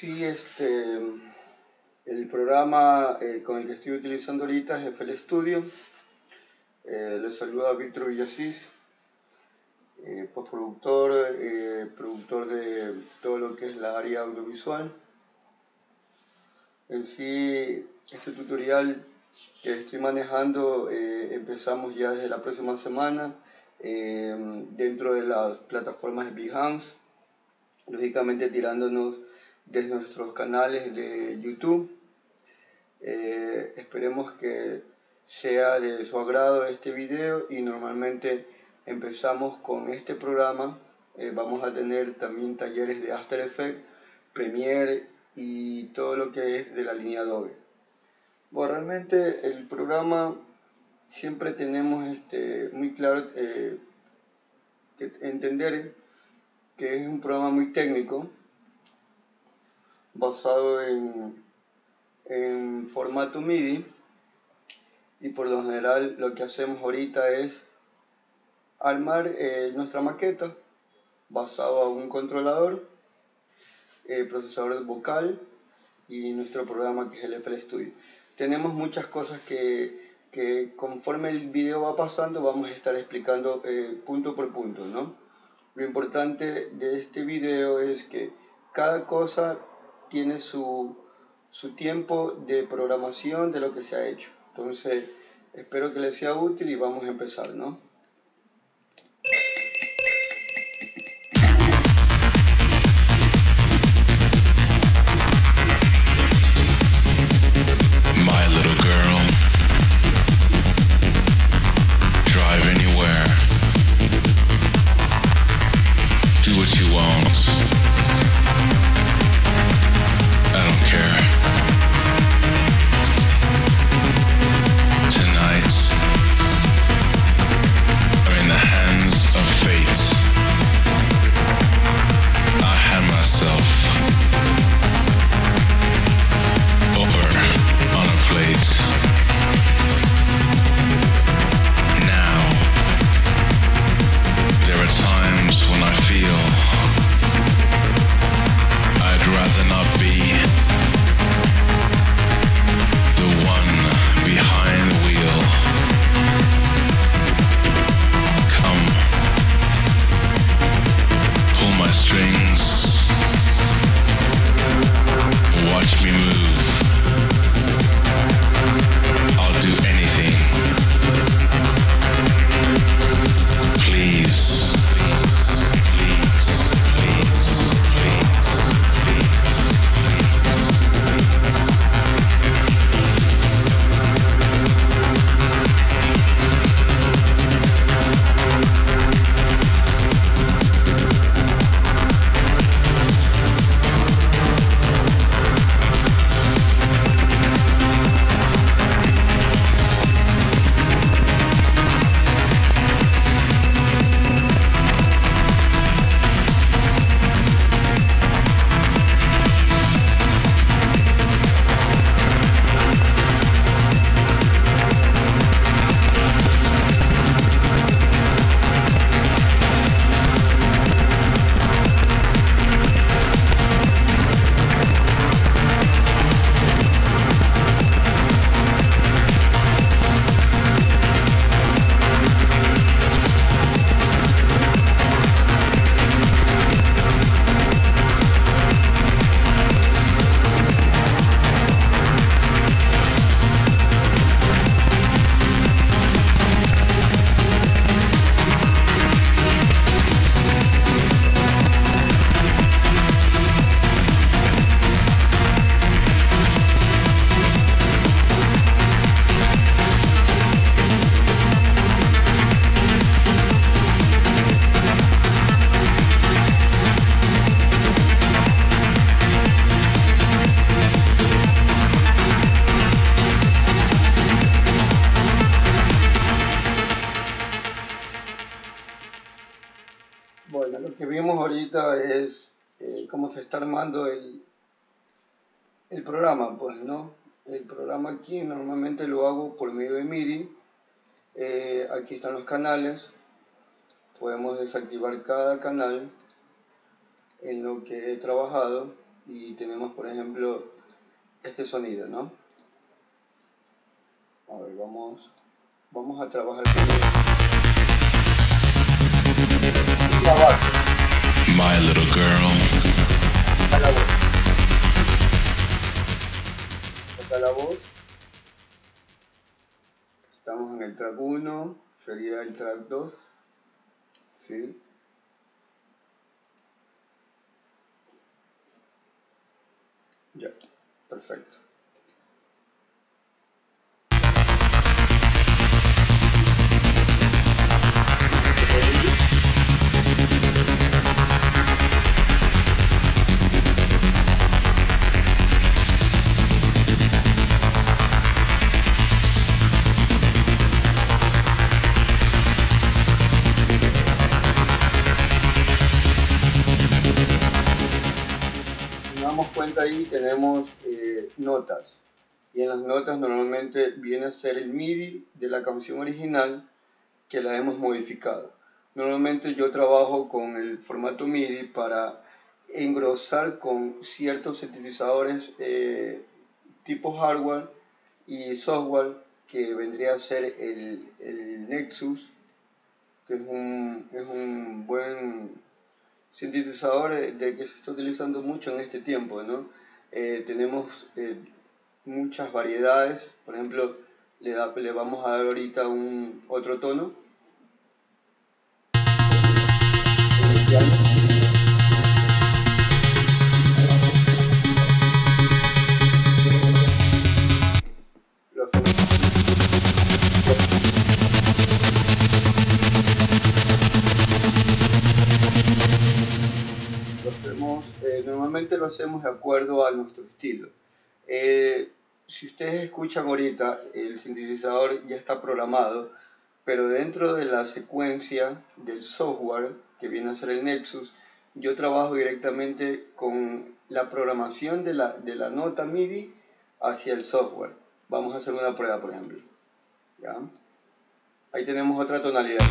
Sí, este, el programa eh, con el que estoy utilizando ahorita es FL Studio. Eh, les saluda Víctor Villasís, eh, postproductor, eh, productor de todo lo que es la área audiovisual. En sí, este tutorial que estoy manejando empezamos ya desde la próxima semana dentro de las plataformas de Behance, lógicamente tirándonos de nuestros canales de YouTube. Eh, esperemos que sea de su agrado este video y normalmente empezamos con este programa. Eh, vamos a tener también talleres de After Effects, Premiere y todo lo que es de la línea Adobe. Bueno, realmente el programa siempre tenemos este, muy claro eh, que entender que es un programa muy técnico basado en, en formato MIDI y por lo general lo que hacemos ahorita es armar eh, nuestra maqueta basado a un controlador, eh, procesador vocal y nuestro programa que es el FL Studio. Tenemos muchas cosas que, que conforme el video va pasando vamos a estar explicando eh, punto por punto, ¿no? Lo importante de este video es que cada cosa tiene su, su tiempo de programación de lo que se ha hecho. Entonces, espero que les sea útil y vamos a empezar, ¿no? Es eh, cómo se está armando el, programa, pues, ¿no? El programa aquí normalmente lo hago por medio de MIDI. Eh, aquí están los canales. Podemos desactivar cada canal en lo que he trabajado y tenemos por ejemplo este sonido, ¿no? A ver, vamos, vamos a trabajar con. My little girl. La voz. Estamos en el track 1, sería el track 2. ¿Sí? Ya, perfecto. Tenemos eh, notas y en las notas normalmente viene a ser el MIDI de la canción original que la hemos modificado. Normalmente yo trabajo con el formato MIDI para engrosar con ciertos sintetizadores eh, tipo hardware y software que vendría a ser el, el Nexus, que es un, es un buen sintetizador de que se está utilizando mucho en este tiempo, ¿no? Eh, tenemos eh, muchas variedades, por ejemplo, le, da- le vamos a dar ahorita un otro tono. Hacemos, eh, normalmente lo hacemos de acuerdo a nuestro estilo. Eh, si ustedes escuchan ahorita, el sintetizador ya está programado, pero dentro de la secuencia del software que viene a ser el Nexus, yo trabajo directamente con la programación de la, de la nota MIDI hacia el software. Vamos a hacer una prueba, por ejemplo. ¿Ya? Ahí tenemos otra tonalidad.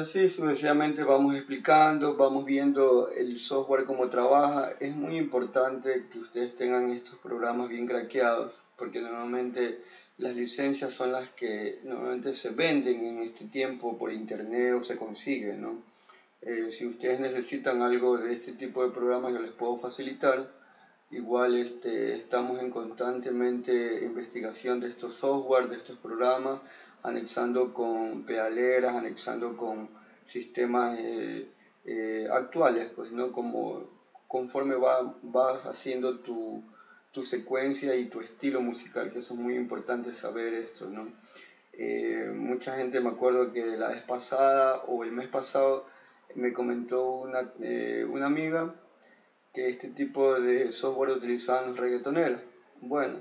Así sucesivamente vamos explicando, vamos viendo el software cómo trabaja. Es muy importante que ustedes tengan estos programas bien craqueados, porque normalmente las licencias son las que normalmente se venden en este tiempo por internet o se consiguen, ¿no? Eh, si ustedes necesitan algo de este tipo de programas, yo les puedo facilitar. Igual este, estamos en constantemente investigación de estos software, de estos programas, anexando con pedaleras, anexando con sistemas eh, eh, actuales, pues, ¿no? Como conforme va, vas haciendo tu, tu, secuencia y tu estilo musical, que eso es muy importante saber esto, ¿no? mucha gente me acuerdo que la vez pasada o el mes pasado me comentó una, eh, una amiga que este tipo de software utilizaban los reggaetoneros. Bueno,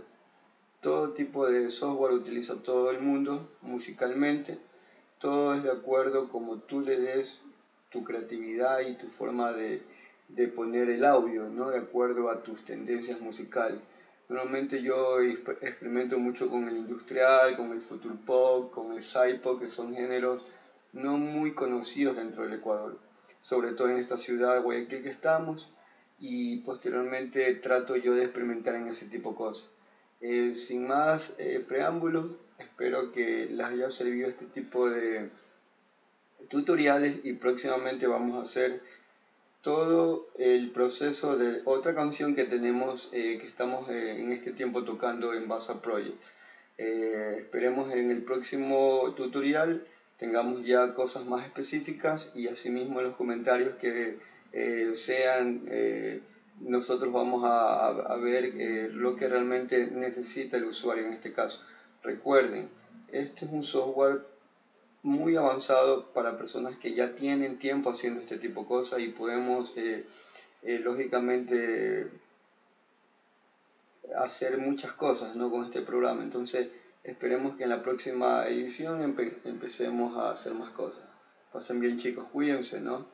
todo tipo de software utiliza todo el mundo musicalmente, todo es de acuerdo como tú le des tu creatividad y tu forma de, de poner el audio, ¿no? de acuerdo a tus tendencias musicales. Normalmente yo experimento mucho con el industrial, con el future pop, con el sci que son géneros no muy conocidos dentro del Ecuador, sobre todo en esta ciudad de Guayaquil que estamos, y posteriormente trato yo de experimentar en ese tipo de cosas. Eh, sin más eh, preámbulos, espero que les haya servido este tipo de tutoriales y próximamente vamos a hacer todo el proceso de otra canción que tenemos, eh, que estamos en este tiempo tocando en Basa Project. esperemos en el próximo tutorial tengamos ya cosas más específicas y asimismo en los comentarios que eh, sean, eh, nosotros vamos a, a ver eh, lo que realmente necesita el usuario en este caso. Recuerden, este es un software muy avanzado para personas que ya tienen tiempo haciendo este tipo de cosas y podemos lógicamente hacer muchas cosas ¿no? con este programa. Entonces, Esperemos que en la próxima edición empecemos a hacer más cosas. Pasen bien chicos, cuídense, ¿no?